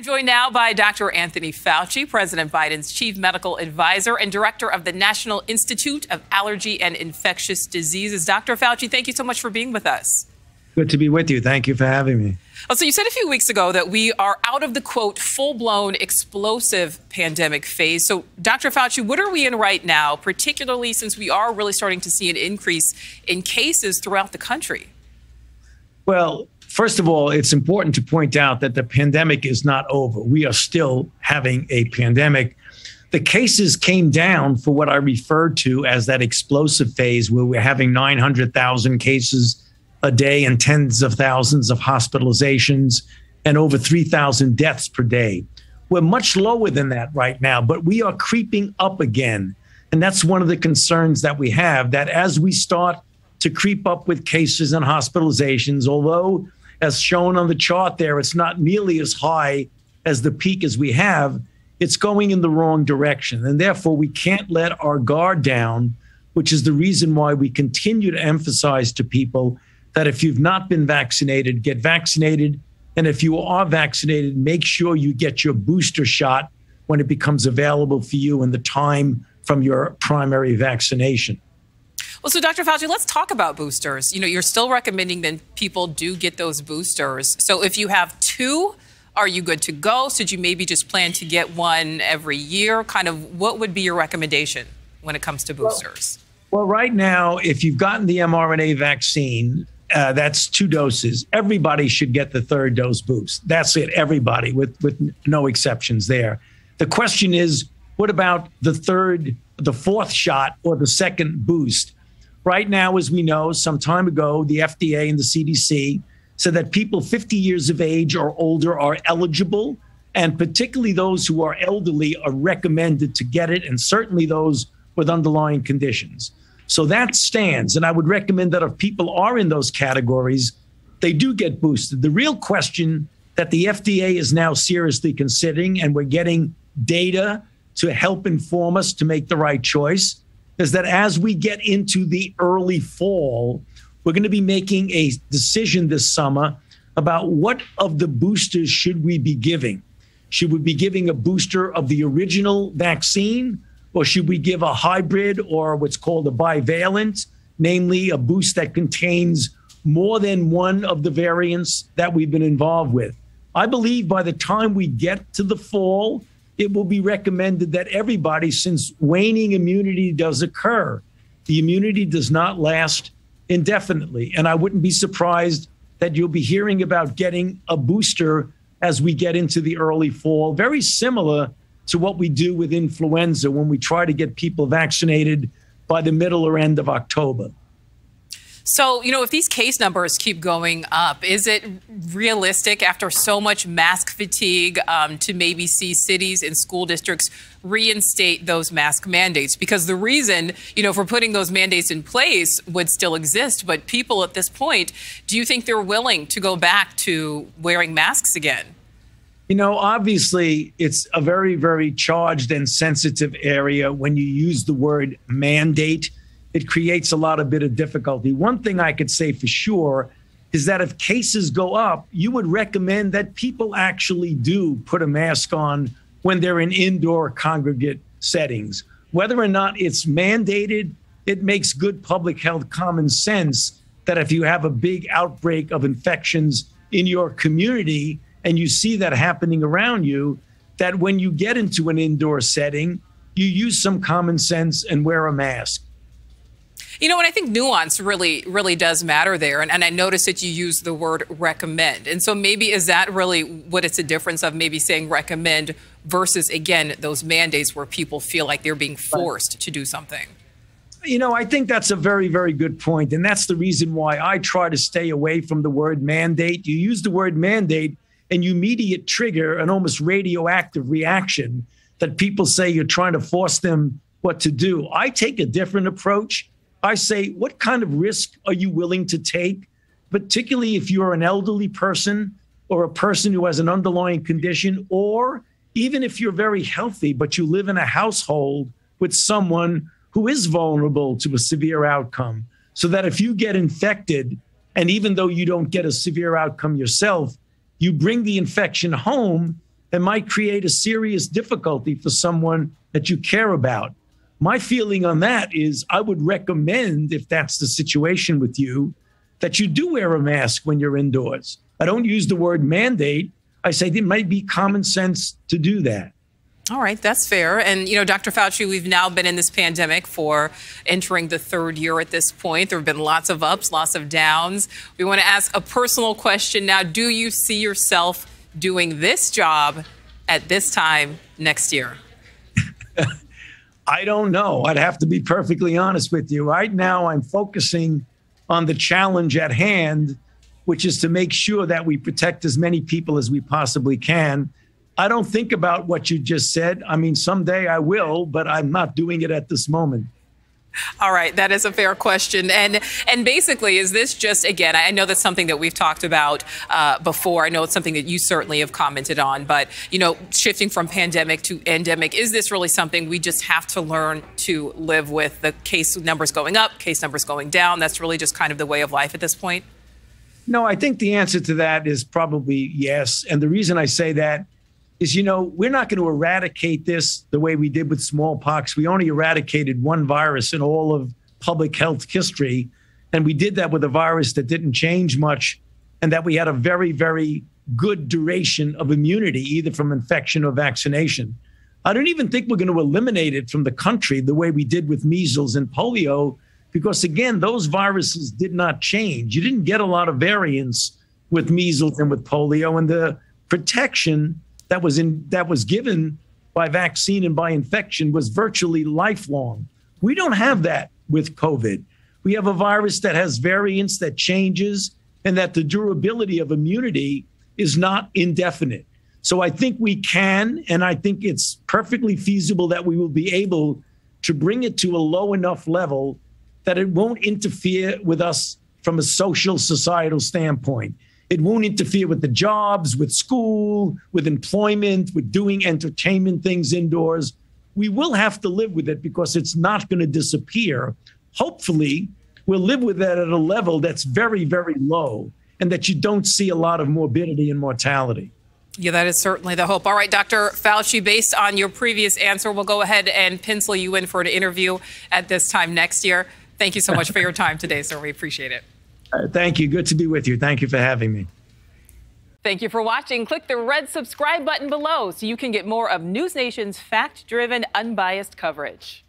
I'm joined now by Dr. Anthony Fauci, President Biden's chief medical advisor and director of the National Institute of Allergy and Infectious Diseases. Dr. Fauci, thank you so much for being with us. Good to be with you. Thank you for having me. Oh, so you said a few weeks ago that we are out of the quote full blown explosive pandemic phase. So, Dr. Fauci, what are we in right now, particularly since we are really starting to see an increase in cases throughout the country? Well, First of all, it's important to point out that the pandemic is not over. We are still having a pandemic. The cases came down for what I referred to as that explosive phase where we're having 900,000 cases a day and tens of thousands of hospitalizations and over 3,000 deaths per day. We're much lower than that right now, but we are creeping up again. And that's one of the concerns that we have that as we start to creep up with cases and hospitalizations, although as shown on the chart there, it's not nearly as high as the peak as we have. It's going in the wrong direction. And therefore, we can't let our guard down, which is the reason why we continue to emphasize to people that if you've not been vaccinated, get vaccinated. And if you are vaccinated, make sure you get your booster shot when it becomes available for you in the time from your primary vaccination. Well, so Dr. Fauci, let's talk about boosters. You know, you're still recommending that people do get those boosters. So if you have two, are you good to go? Should you maybe just plan to get one every year? Kind of what would be your recommendation when it comes to boosters? Well, well right now, if you've gotten the mRNA vaccine, uh, that's two doses. Everybody should get the third dose boost. That's it, everybody, with, with no exceptions there. The question is, what about the third, the fourth shot or the second boost? Right now, as we know, some time ago, the FDA and the CDC said that people 50 years of age or older are eligible, and particularly those who are elderly are recommended to get it, and certainly those with underlying conditions. So that stands. And I would recommend that if people are in those categories, they do get boosted. The real question that the FDA is now seriously considering, and we're getting data to help inform us to make the right choice, is that as we get into the early fall, we're going to be making a decision this summer about what of the boosters should we be giving. Should we be giving a booster of the original vaccine, or should we give a hybrid or what's called a bivalent, namely a boost that contains more than one of the variants that we've been involved with? I believe by the time we get to the fall, it will be recommended that everybody, since waning immunity does occur, the immunity does not last indefinitely. And I wouldn't be surprised that you'll be hearing about getting a booster as we get into the early fall, very similar to what we do with influenza when we try to get people vaccinated by the middle or end of October. So, you know, if these case numbers keep going up, is it realistic after so much mask fatigue um, to maybe see cities and school districts reinstate those mask mandates? Because the reason, you know, for putting those mandates in place would still exist, but people at this point, do you think they're willing to go back to wearing masks again? You know, obviously, it's a very, very charged and sensitive area when you use the word mandate it creates a lot of bit of difficulty. One thing I could say for sure is that if cases go up, you would recommend that people actually do put a mask on when they're in indoor congregate settings. Whether or not it's mandated, it makes good public health common sense that if you have a big outbreak of infections in your community and you see that happening around you, that when you get into an indoor setting, you use some common sense and wear a mask. You know, and I think nuance really, really does matter there. And, and I noticed that you use the word recommend. And so maybe is that really what it's a difference of maybe saying recommend versus, again, those mandates where people feel like they're being forced to do something? You know, I think that's a very, very good point. And that's the reason why I try to stay away from the word mandate. You use the word mandate and you immediate trigger an almost radioactive reaction that people say you're trying to force them what to do. I take a different approach. I say, what kind of risk are you willing to take, particularly if you're an elderly person or a person who has an underlying condition, or even if you're very healthy, but you live in a household with someone who is vulnerable to a severe outcome? So that if you get infected, and even though you don't get a severe outcome yourself, you bring the infection home, and might create a serious difficulty for someone that you care about. My feeling on that is I would recommend, if that's the situation with you, that you do wear a mask when you're indoors. I don't use the word mandate. I say it might be common sense to do that. All right, that's fair. And, you know, Dr. Fauci, we've now been in this pandemic for entering the third year at this point. There have been lots of ups, lots of downs. We want to ask a personal question now. Do you see yourself doing this job at this time next year? I don't know. I'd have to be perfectly honest with you. Right now, I'm focusing on the challenge at hand, which is to make sure that we protect as many people as we possibly can I don't think about what you just said. I mean, someday I will, but I'm not doing it at this moment. All right, that is a fair question, and and basically, is this just again? I know that's something that we've talked about uh, before. I know it's something that you certainly have commented on, but you know, shifting from pandemic to endemic, is this really something we just have to learn to live with? The case numbers going up, case numbers going down. That's really just kind of the way of life at this point. No, I think the answer to that is probably yes, and the reason I say that is, you know, we're not going to eradicate this the way we did with smallpox. We only eradicated one virus in all of public health history. And we did that with a virus that didn't change much and that we had a very, very good duration of immunity, either from infection or vaccination. I don't even think we're going to eliminate it from the country the way we did with measles and polio, because again, those viruses did not change. You didn't get a lot of variants with measles and with polio, and the protection that was in that was given by vaccine and by infection was virtually lifelong. We don't have that with COVID. We have a virus that has variants that changes and that the durability of immunity is not indefinite. So I think we can, and I think it's perfectly feasible that we will be able to bring it to a low enough level that it won't interfere with us from a social societal standpoint. It won't interfere with the jobs, with school, with employment, with doing entertainment things indoors. We will have to live with it because it's not going to disappear. Hopefully, we'll live with that at a level that's very, very low and that you don't see a lot of morbidity and mortality. Yeah, that is certainly the hope. All right, Dr. Fauci, based on your previous answer, we'll go ahead and pencil you in for an interview at this time next year. Thank you so much for your time today, sir. We appreciate it. Uh, thank you. Good to be with you. Thank you for having me. Thank you for watching. Click the red subscribe button below so you can get more of News Nation's fact driven, unbiased coverage.